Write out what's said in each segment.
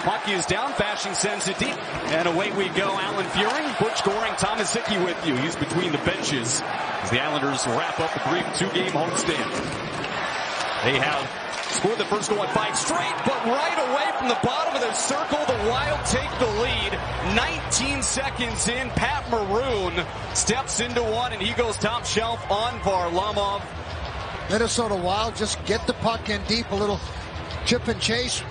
The puck is down. Fasching sends it deep. And away we go. Alan Furing, Butch Goring, Thomas Hickey with you. He's between the benches as the Islanders wrap up a brief two-game homestand. They have scored the first goal in five straight, but right away from the bottom of the circle, the Wild take the lead. 19 seconds in, Pat Maroon steps into one, and he goes top shelf on Varlamov. Minnesota Wild just get the puck in deep, a little chip and chase.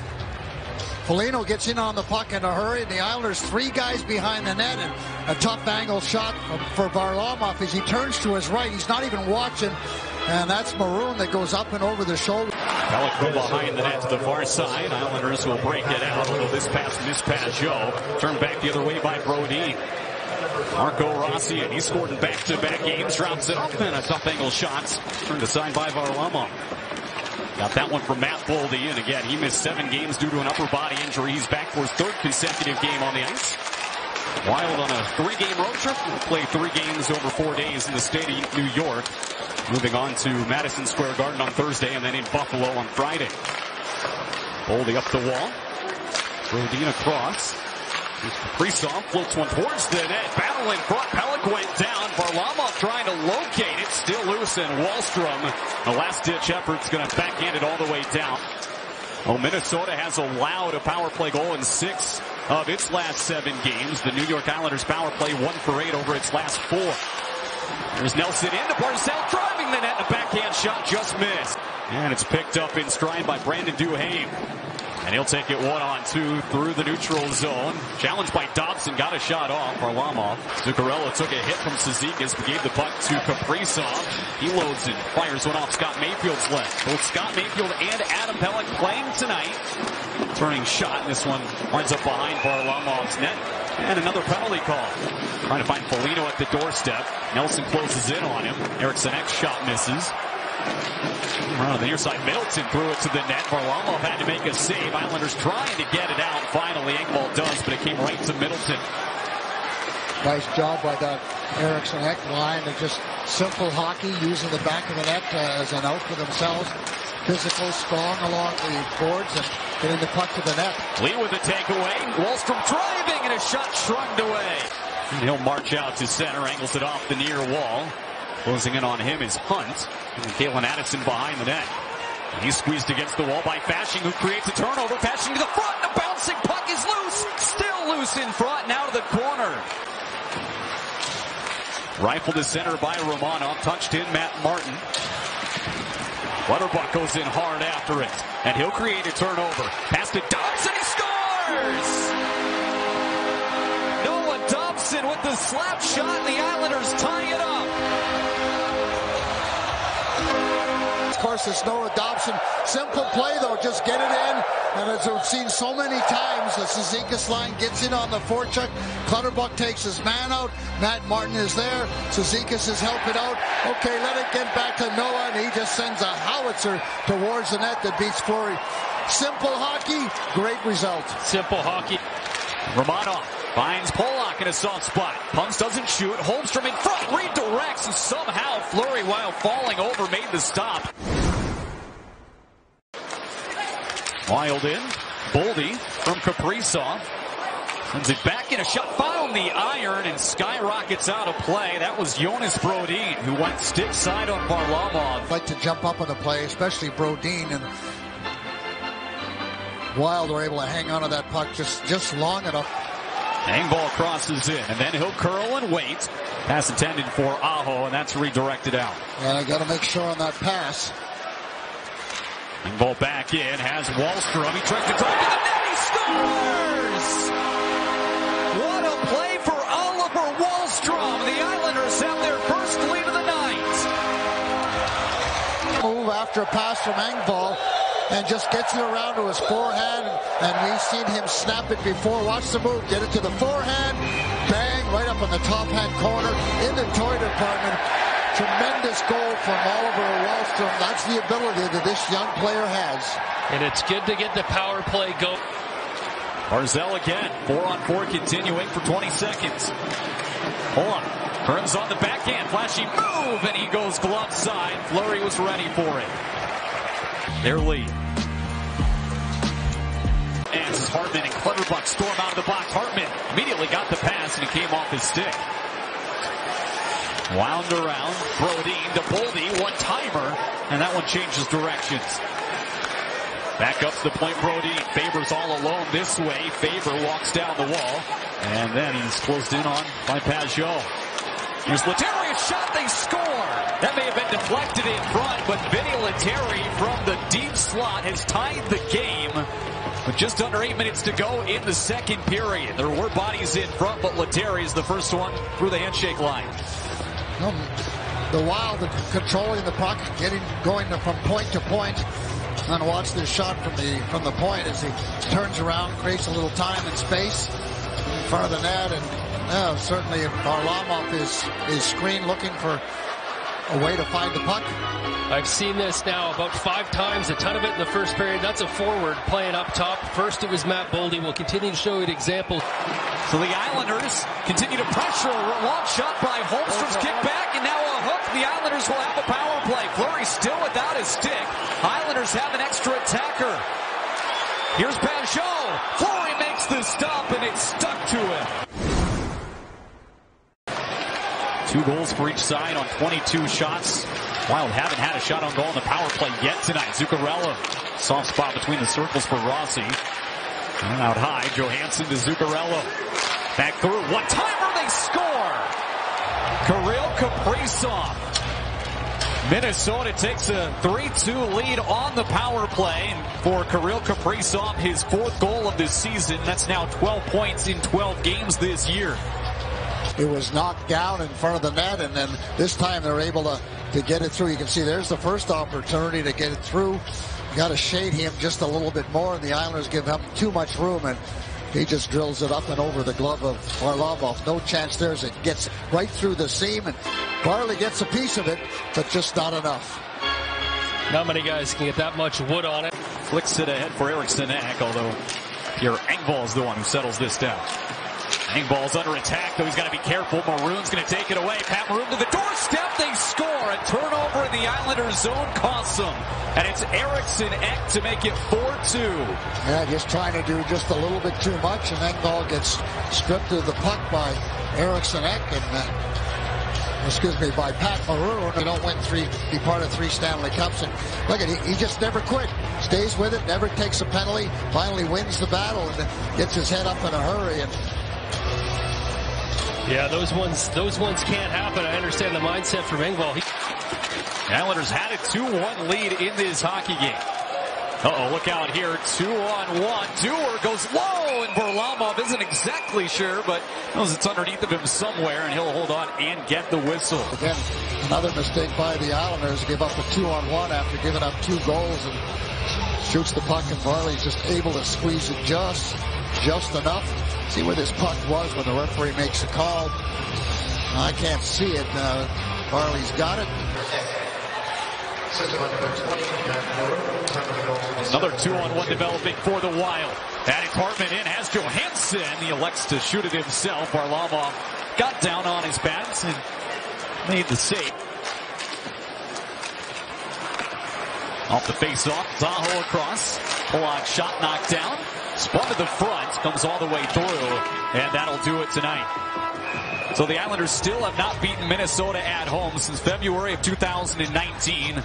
Foligno gets in on the puck in a hurry, the Islanders three guys behind the net, and a tough angle shot for Varlamov as he turns to his right. He's not even watching, and that's Maroon that goes up and over the shoulder. Go behind the net to the far side. Islanders will break it out, although this pass missed Pageau. Turned back the other way by Brodin. Marco Rossi, and he scored in back-to-back games, drops it up, and a tough angle shot. Turned aside by Varlamov. Got that one from Matt Boldy, and again, he missed seven games due to an upper body injury. He's back for his third consecutive game on the ice. Wild on a three-game road trip. We'll play three games over four days in the state of New York. Moving on to Madison Square Garden on Thursday, and then in Buffalo on Friday. Boldy up the wall. Brodin across. Kaprizov floats one towards the net. Battle in front. Pelech went down. Varlamov trying to locate it. And Wahlstrom. A last ditch effort's going to backhand it all the way down. Oh, Minnesota has allowed a power play goal in six of its last seven games. The New York Islanders power play one for eight over its last four. There's Nelson into Barzal driving the net. A backhand shot just missed. And it's picked up in stride by Brandon Duhaime. And he'll take it one on two through the neutral zone. Challenged by Dobson, got a shot off. Varlamov. Zuccarello took a hit from Cizikas, but gave the puck to Kaprizov. He loads and fires one off Scott Mayfield's leg. Both Scott Mayfield and Adam Pelech playing tonight. Turning shot, and this one winds up behind Varlamov's net. And another penalty call. Trying to find Foligno at the doorstep. Nelson closes in on him. Eriksson Ek's shot misses. On the near side, Middleton threw it to the net. Varlamov had to make a save. Islanders trying to get it out. Finally, Engvall does, but it came right to Middleton. Nice job by that Eriksson Ek line. They're just simple hockey, using the back of the net uh, as an out for themselves. Physical, strong along the boards and getting the puck to the net. Lee with the takeaway. Wahlstrom driving and a shot shrugged away. And he'll march out to center, angles it off the near wall. Closing in on him is Hunt. And Calen Addison behind the net. And he's squeezed against the wall by Fasching, who creates a turnover. Fasching to the front. The bouncing puck is loose. Still loose in front. Now to the corner. Rifled to center by Romanov. Touched in Matt Martin. Clutterbuck goes in hard after it. And he'll create a turnover. Pass to Dobson. Noah with the slap shot. The Islanders tie it up. Of course, it's Noah Dobson. Simple play, though. Just get it in. And as we've seen so many times, the Cizikas line gets in on the forecheck. Clutterbuck takes his man out. Matt Martin is there. Cizikas is helping out. Okay, let it get back to Noah, and he just sends a howitzer towards the net that beats Fleury. Simple hockey, great result. Simple hockey. Romanov finds Pulock in a soft spot. Punks doesn't shoot. Holmstrom in front, redirects, and somehow Fleury, while falling over, made the stop. Wild in. Boldy from Kaprizov. Sends it back in a shot. Found the iron and skyrockets out of play. That was Jonas Brodin who went stick side on Varlamov. Like to jump up on the play, especially Brodin and Wild were able to hang on to that puck just, just long enough. Engvall crosses in, and then he'll curl and wait. Pass intended for Aho, and that's redirected out. And I got to make sure on that pass. Engvall back in, has Wahlstrom. He tries to drive to the net. He scores! What a play for Oliver Wahlstrom. The Islanders have their first lead of the night. Move after a pass from Engvall and just gets it around to his forehand. And we've seen him snap it before. Watch the move. Get it to the forehand. Bang, right up in the top hand corner in the toy department. Tremendous goal from Oliver Wahlstrom. That's the ability that this young player has. And it's good to get the power play go. Barzal again. Four on four continuing for 20 seconds. Hold on. Turns on the backhand. Flashy move. And he goes glove side. Fleury was ready for it. Their lead. As Hartman and Clutterbuck storm out of the box. Hartman immediately got the pass and it came off his stick. Wound around, Brodin to Boldy, one timer, and that one changes directions. Back up to the point, Brodin. Faber's all alone this way. Faber walks down the wall, and then he's closed in on by Pageau. Here's Lettieri's shot, they score! That may have been deflected in front, but Vinni Lettieri from the deep slot has tied the game with just under eight minutes to go in the second period. There were bodies in front, but Lettieri is the first one through the handshake line. Um, the Wild controlling the puck, getting going from point to point. And watch this shot from the from the point as he turns around, creates a little time and space in front of the net, and uh, certainly Varlamov is is screen looking for a way to find the puck. I've seen this now about five times, a ton of it in the first period. That's a forward playing up top. First it was Matt Boldy. We'll continue to show you an example. So the Islanders continue to pressure. A long shot by Holmstrom's kick back, and now a hook. The Islanders will have a power play. Fleury still without his stick. Islanders have an extra attacker. Here's Pageau. Fleury makes the stop, and it's stuck to him. Two goals for each side on 22 shots. Wild haven't had a shot on goal in the power play yet tonight. Zuccarello, soft spot between the circles for Rossi. And out high, Johansson to Zuccarello. Back through, one timer, they score! Kirill Kaprizov. Minnesota takes a 3-2 lead on the power play. And for Kirill Kaprizov, his fourth goal of this season. That's now 12 points in 12 games this year. It was knocked down in front of the net, and then this time they're able to, to get it through. You can see there's the first opportunity to get it through. Got to shade him just a little bit more, and the Islanders give him too much room, and he just drills it up and over the glove of Varlamov. No chance there as it gets right through the seam, and Varley gets a piece of it, but just not enough. Not many guys can get that much wood on it. Flicks it ahead for Eriksson Ek, although Pierre Engvall is the one who settles this down. Engvall's under attack, though he's got to be careful. Maroon's going to take it away. Pat Maroon to the doorstep. They score. A turnover in the Islanders zone costs them. And it's Eriksson Ek to make it 4-2. Yeah, just trying to do just a little bit too much, and Engvall gets stripped of the puck by Eriksson Ek, and uh, excuse me, by Pat Maroon. They don't win three, be part of three Stanley Cups, and look at he, he just never quit. Stays with it, never takes a penalty, finally wins the battle, and gets his head up in a hurry, and Yeah, those ones, those ones can't happen. I understand the mindset from Engvall. He, Islanders had a 2-1 lead in this hockey game. Uh-oh, look out here. Two on one. Dewar goes low, and Varlamov isn't exactly sure, but knows it's underneath of him somewhere, and he'll hold on and get the whistle. Again, another mistake by the Islanders. Give up a two on one after giving up two goals and shoots the puck, and Varley's just able to squeeze it just, just enough. See where this puck was when the referee makes a call. I can't see it. Uh, Varley's got it. Another two on one developing for the Wild. Adding Hartman in has Johansson. He elects to shoot it himself. Varlamov got down on his bats and made the save. Off the face-off, Zaho across. Pull-on shot knocked down. Spun to the front, comes all the way through, and that'll do it tonight. So the Islanders still have not beaten Minnesota at home since February of 2019.